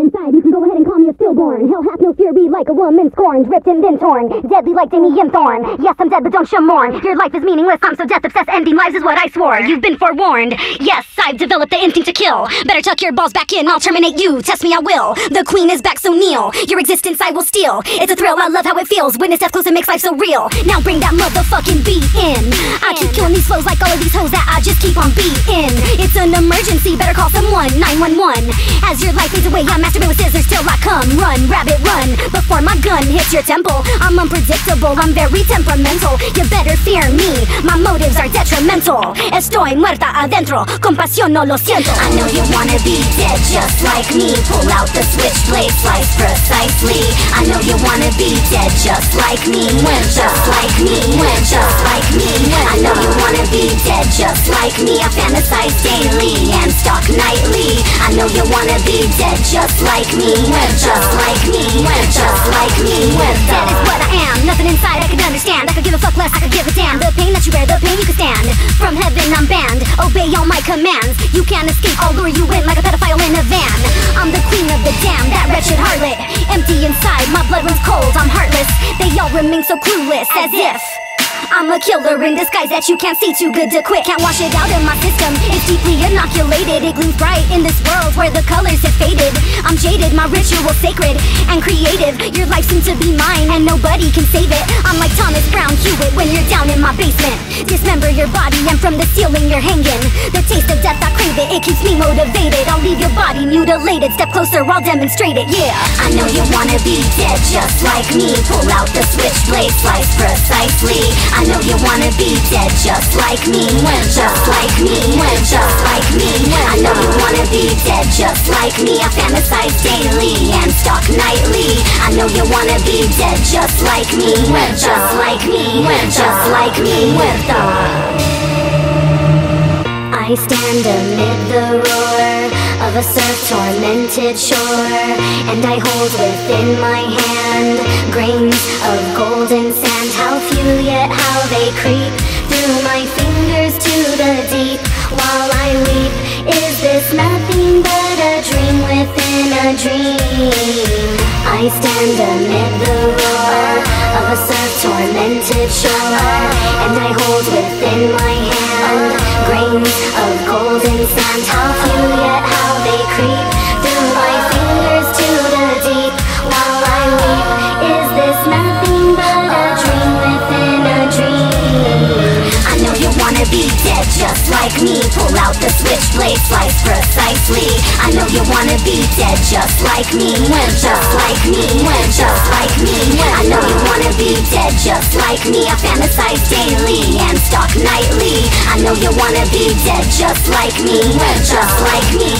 dead inside, you can go ahead and call me a stillborn. Hell hath no fear, be like a woman scorned, ripped and then torn. Deadly like Damien Thorn. Yes, I'm dead, but don't you mourn. Your life is meaningless, I'm so death obsessed. Ending lives is what I swore. You've been forewarned. Yes, I've developed the instinct to kill. Better tuck your balls back in, I'll terminate you. Test me, I will. The queen is back, so kneel. Your existence I will steal. It's a thrill, I love how it feels. Witness death close and makes life so real. Now bring that motherfucking beat in. I keep killing these flows like all of these hoes that I just keep on beating. It's an emergency, better call someone. 911. As your life fades away, I masturbate with scissors till I come. Run, rabbit, run. Before my gun hits your temple, I'm unpredictable, I'm very temperamental. You better fear me, my motives are detrimental. Estoy muerta adentro, compasión no lo siento. I know you wanna be dead just like me. Pull out the switchblade, slice precisely. I know you wanna be dead just like me. When just like me, when just like me. I know you wanna be dead just like me. I fantasize daily and stalk nightly. I know you wanna be dead just like me. Just like me, just like me. Dead is what I am, nothing inside I could understand. I could give a fuck less, I could give a damn. The pain that you bear, the pain you can stand. From heaven I'm banned, obey all my commands. You can't escape, I'll lure you in like a pedophile in a van. I'm the queen of the damned, that wretched harlot. Empty inside, my blood runs cold, I'm heartless. They all remain so clueless, as if. I'm a killer in disguise that you can't see too good to quit. Can't wash it out of my system. It's deeply inoculated. It gleams bright in this world where the colors have faded. I'm jaded, my ritual sacred and creative. Your life seems to be mine and nobody can save it. I'm like Thomas Brown Hewitt when you're down in my basement. Dismember your body and from the ceiling you're hanging. The taste of death, I crave it. It keeps me motivated. I'll leave your body mutilated. Step closer, I'll demonstrate it. Yeah. I know you wanna be dead just like me. Pull out the switchblade, slice precisely. I know you wanna be dead just like me, When just like me, when just like me. I know you wanna be dead just like me. I fantasize daily and stalk nightly. I know you wanna be dead just like me, When just like me, when just like me. I stand amid the roar of a surf-tormented shore And I hold within my hand grains of golden sand How few yet how they creep through my fingers to the deep While I weep, is this nothing but a dream within a dream? I stand amid the roar of a surf-tormented shore And I hold within my hand grains How few yet how they creep dead just like me. Pull out the switchblade, slice precisely. I know you wanna be dead just like me. Just like me, just like me. I know you wanna be dead just like me. I fantasize daily and stalk nightly. I know you wanna be dead just like me. Just like me,